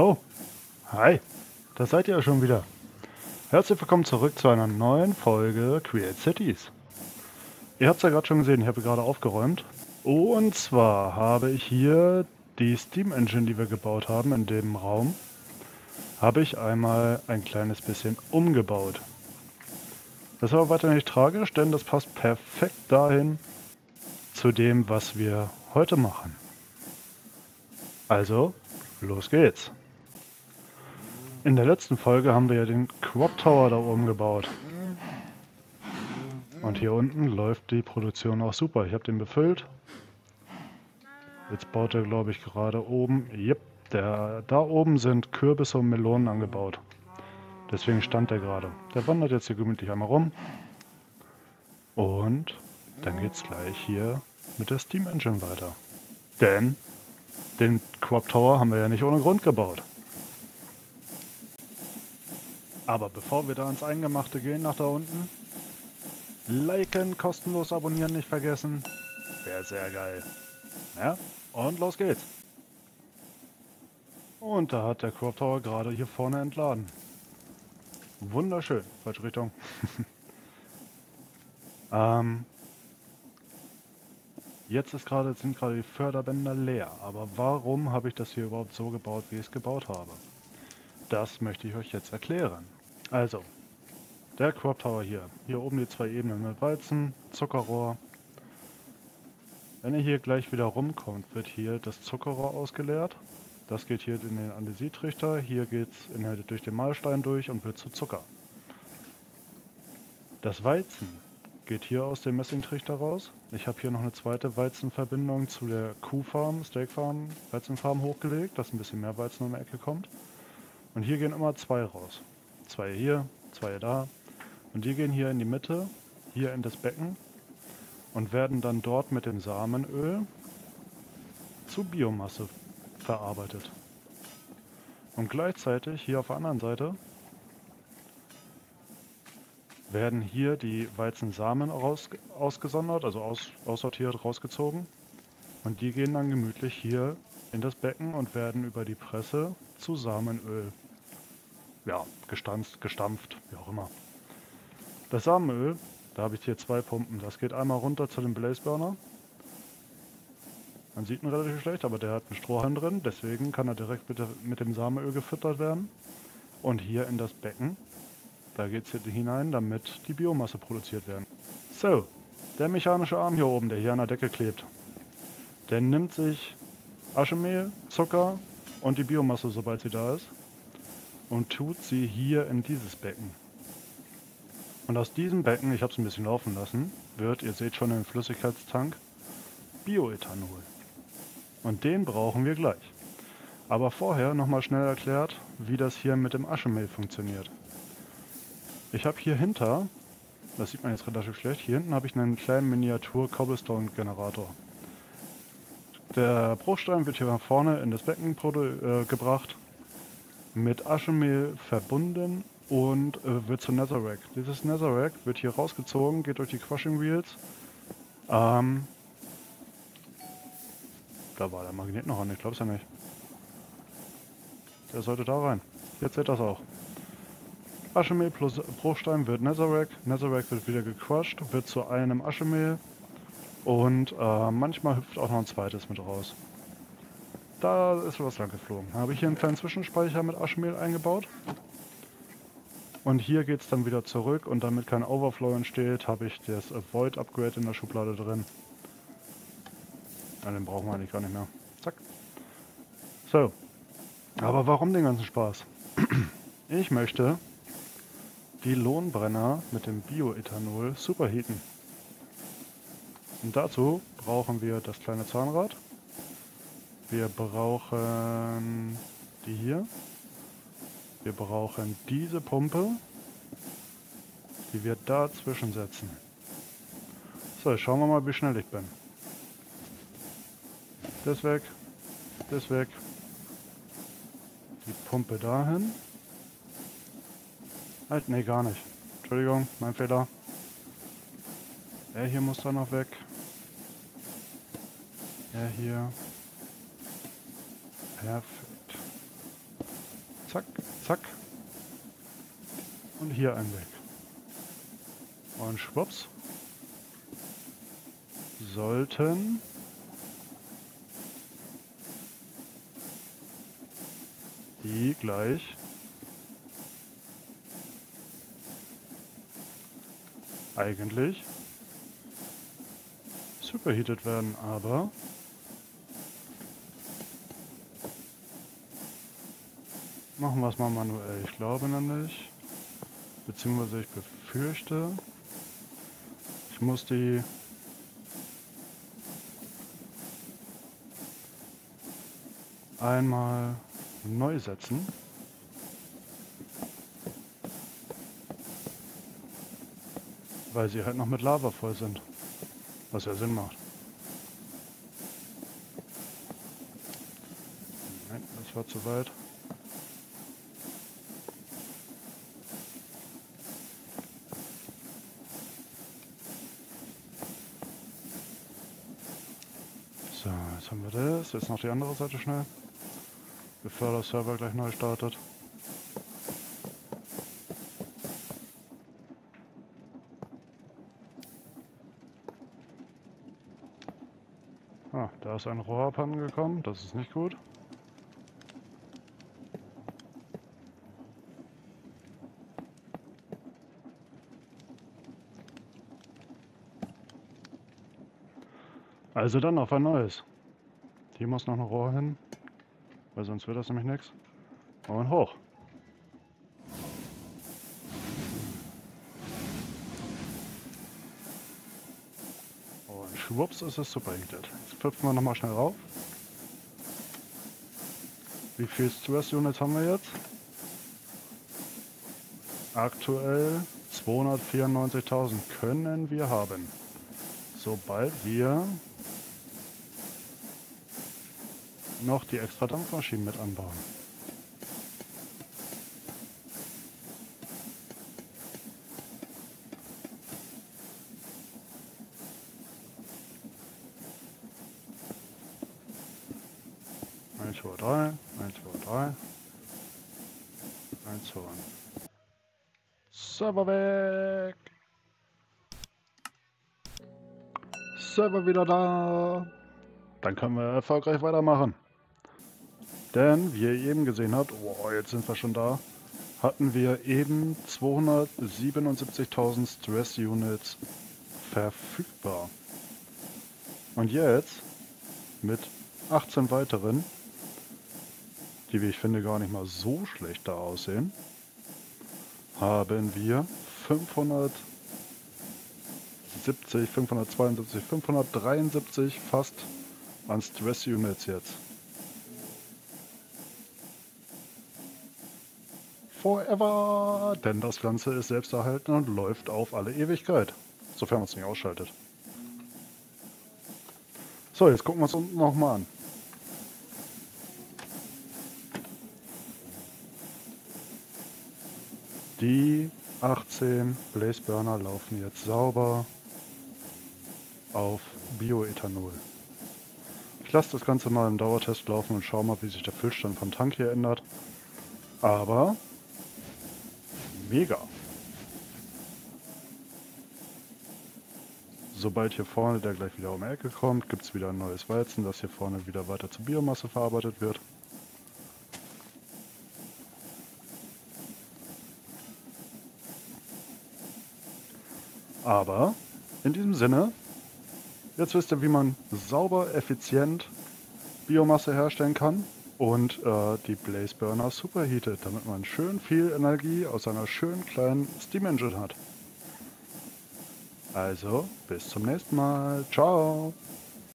Oh, hi, da seid ihr ja schon wieder. Herzlich willkommen zurück zu einer neuen Folge Create Cities. Ihr habt es ja gerade schon gesehen, ich habe gerade aufgeräumt. Und zwar habe ich hier die Steam Engine, die wir gebaut haben in dem Raum, habe ich einmal ein kleines bisschen umgebaut. Das ist aber weiter nicht tragisch, denn das passt perfekt dahin zu dem, was wir heute machen. Also, los geht's. In der letzten Folge haben wir ja den Crop Tower da oben gebaut. Und hier unten läuft die Produktion auch super. Ich habe den befüllt. Jetzt baut er, glaube ich, gerade oben. Yep, der, da oben sind Kürbisse und Melonen angebaut. Deswegen stand der gerade. Der wandert jetzt hier gemütlich einmal rum. Und dann geht's gleich hier mit der Steam Engine weiter. Denn den Crop Tower haben wir ja nicht ohne Grund gebaut. Aber bevor wir da ins Eingemachte gehen, nach da unten, liken, kostenlos abonnieren nicht vergessen. Wäre sehr geil. Ja, und los geht's. Und da hat der Crop Tower gerade hier vorne entladen. Wunderschön. Falsche Richtung. ähm, jetzt ist grade, sind gerade die Förderbänder leer. Aber warum habe ich das hier überhaupt so gebaut, wie ich es gebaut habe? Das möchte ich euch jetzt erklären. Also, der Crop Tower hier. Hier oben die zwei Ebenen mit Weizen, Zuckerrohr. Wenn ihr hier gleich wieder rumkommt, wird hier das Zuckerrohr ausgeleert. Das geht hier in den Andesittrichter, hier geht es durch den Mahlstein durch und wird zu Zucker. Das Weizen geht hier aus dem Messingtrichter raus. Ich habe hier noch eine zweite Weizenverbindung zu der Kuhfarm, Steakfarm, Weizenfarm hochgelegt, dass ein bisschen mehr Weizen um die Ecke kommt. Und hier gehen immer zwei raus. Zwei hier, zwei da. Und die gehen hier in die Mitte, hier in das Becken und werden dann dort mit dem Samenöl zu Biomasse verarbeitet. Und gleichzeitig hier auf der anderen Seite werden hier die Weizensamen raus, ausgesondert, also aus, aussortiert, rausgezogen. Und die gehen dann gemütlich hier in das Becken und werden über die Presse zu Samenöl ja, gestanzt, gestampft, wie auch immer. Das Samenöl, da habe ich hier zwei Pumpen. Das geht einmal runter zu dem Blazeburner man sieht ihn relativ schlecht, aber der hat einen Strohhalm drin, deswegen kann er direkt mit, mit dem Samenöl gefüttert werden. Und hier in das Becken, da geht es hinein, damit die Biomasse produziert werden. So, der mechanische Arm hier oben, der hier an der Decke klebt, der nimmt sich Aschemehl, Zucker und die Biomasse, sobald sie da ist, und tut sie hier in dieses Becken. Und aus diesem Becken, ich habe es ein bisschen laufen lassen, wird, ihr seht schon im Flüssigkeitstank, Bioethanol. Und den brauchen wir gleich. Aber vorher nochmal schnell erklärt, wie das hier mit dem Aschemehl funktioniert. Ich habe hier hinter, das sieht man jetzt relativ schlecht, hier hinten habe ich einen kleinen Miniatur Cobblestone Generator. Der Bruchstein wird hier nach vorne in das Becken äh, gebracht, mit Aschemehl verbunden und äh, wird zu Netherrack. Dieses Netherrack wird hier rausgezogen, geht durch die Crushing Wheels, ähm, da war der Magnet noch an, ich glaub's ja nicht. Der sollte da rein. Jetzt seht das auch. Aschemehl plus Bruchstein wird Netherrack. Netherrack wird wieder gecrushed, wird zu einem Aschemehl. Und äh, manchmal hüpft auch noch ein zweites mit raus. Da ist was lang geflogen. Habe ich hier einen kleinen Zwischenspeicher mit Aschemehl eingebaut. Und hier geht es dann wieder zurück und damit kein Overflow entsteht, habe ich das Avoid Upgrade in der Schublade drin. Ja, den brauchen wir eigentlich gar nicht mehr. Zack. So. Aber warum den ganzen Spaß? Ich möchte die Lohnbrenner mit dem Bioethanol superheaten. Und dazu brauchen wir das kleine Zahnrad. Wir brauchen die hier. Wir brauchen diese Pumpe, die wir dazwischen setzen. So, schauen wir mal, wie schnell ich bin. Das weg. Das weg. Die Pumpe dahin. Halt, nee, gar nicht. Entschuldigung, mein Fehler. Er hier muss da noch weg. Er hier. Perfekt. Zack, zack. Und hier ein Weg. Und schwupps. Sollten die gleich eigentlich superheated werden, aber machen wir es mal manuell. Ich glaube nämlich, beziehungsweise ich befürchte, ich muss die einmal neu setzen. Weil sie halt noch mit Lava voll sind. Was ja Sinn macht. Nein, das war zu weit. So, jetzt haben wir das. Jetzt noch die andere Seite schnell. Bevor der Server gleich neu startet. Ah, da ist ein Rohr abhanden gekommen. Das ist nicht gut. Also dann auf ein neues. Hier muss noch ein Rohr hin, weil sonst wird das nämlich nichts. Und hoch. Und schwupps ist es superheated. Jetzt püpfen wir nochmal schnell rauf. Wie viel Stress Units haben wir jetzt? Aktuell 294.000 können wir haben. Sobald wir noch die extra Dampfmaschinen mit anbauen. Eins, zwei, drei, eins, zwei, drei, eins, zwei. Server weg! Server wieder da! Dann können wir erfolgreich weitermachen. Denn, wie ihr eben gesehen habt, oh, jetzt sind wir schon da, hatten wir eben 277.000 Stress Units verfügbar. Und jetzt, mit 18 weiteren, die wie ich finde gar nicht mal so schlecht da aussehen, haben wir 570, 572, 573 fast an Stress Units jetzt. Forever! Denn das Ganze ist selbsterhalten und läuft auf alle Ewigkeit. Sofern man es nicht ausschaltet. So, jetzt gucken wir uns unten nochmal an. Die 18 Blaze Burner laufen jetzt sauber auf Bioethanol. Ich lasse das Ganze mal im Dauertest laufen und schaue mal, wie sich der Füllstand vom Tank hier ändert. Aber mega. Sobald hier vorne der gleich wieder um die Ecke kommt, gibt es wieder ein neues Weizen, das hier vorne wieder weiter zur Biomasse verarbeitet wird. Aber in diesem Sinne, jetzt wisst ihr, wie man sauber, effizient Biomasse herstellen kann und äh, die Blaze Burner superheatet, damit man schön viel Energie aus einer schönen kleinen Steam Engine hat. Also, bis zum nächsten Mal. Ciao!